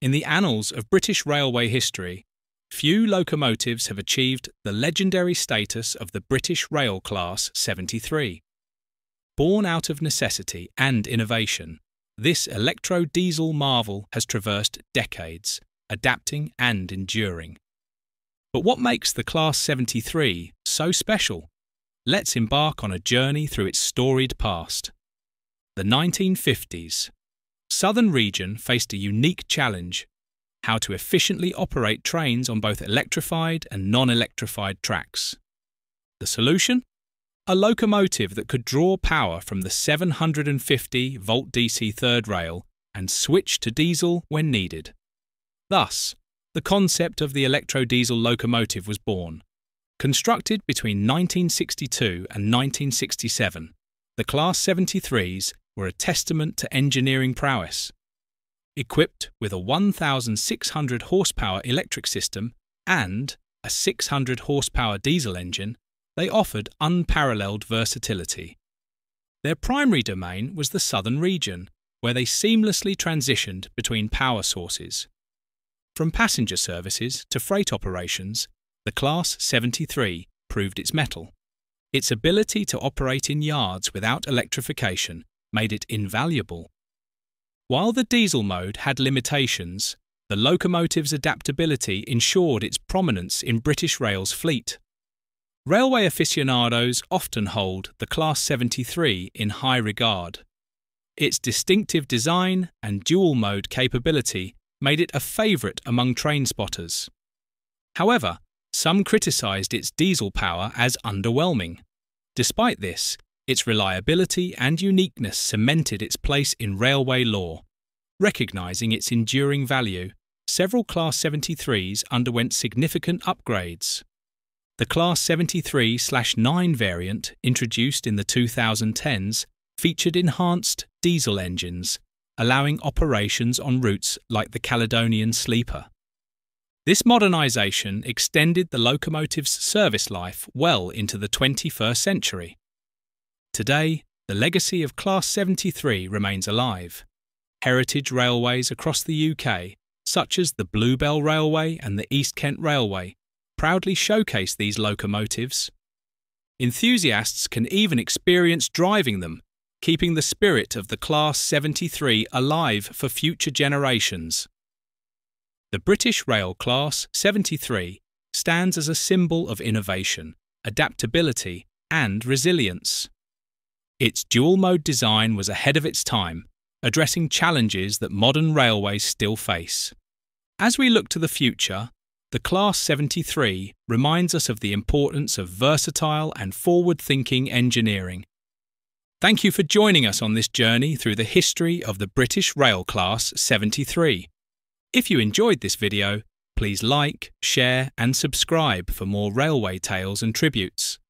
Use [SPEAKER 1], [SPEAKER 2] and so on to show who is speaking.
[SPEAKER 1] In the annals of British railway history, few locomotives have achieved the legendary status of the British Rail Class 73. Born out of necessity and innovation, this electro-diesel marvel has traversed decades, adapting and enduring. But what makes the Class 73 so special? Let's embark on a journey through its storied past. The 1950s. Southern Region faced a unique challenge how to efficiently operate trains on both electrified and non electrified tracks. The solution? A locomotive that could draw power from the 750 volt DC third rail and switch to diesel when needed. Thus, the concept of the electro-diesel locomotive was born. Constructed between 1962 and 1967, the Class 73s were a testament to engineering prowess. Equipped with a 1,600 horsepower electric system and a 600 horsepower diesel engine, they offered unparalleled versatility. Their primary domain was the southern region, where they seamlessly transitioned between power sources. From passenger services to freight operations, the Class 73 proved its mettle. Its ability to operate in yards without electrification made it invaluable. While the diesel mode had limitations, the locomotive's adaptability ensured its prominence in British Rail's fleet. Railway aficionados often hold the Class 73 in high regard. Its distinctive design and dual mode capability made it a favourite among train spotters. However, some criticised its diesel power as underwhelming. Despite this, its reliability and uniqueness cemented its place in railway lore. Recognising its enduring value, several Class 73s underwent significant upgrades. The Class 73 9 variant, introduced in the 2010s, featured enhanced diesel engines, allowing operations on routes like the Caledonian Sleeper. This modernisation extended the locomotive's service life well into the 21st century. Today, the legacy of Class 73 remains alive. Heritage railways across the UK, such as the Bluebell Railway and the East Kent Railway, proudly showcase these locomotives. Enthusiasts can even experience driving them, keeping the spirit of the Class 73 alive for future generations. The British Rail Class 73 stands as a symbol of innovation, adaptability, and resilience. Its dual mode design was ahead of its time, addressing challenges that modern railways still face. As we look to the future, the Class 73 reminds us of the importance of versatile and forward thinking engineering. Thank you for joining us on this journey through the history of the British Rail Class 73. If you enjoyed this video, please like, share, and subscribe for more railway tales and tributes.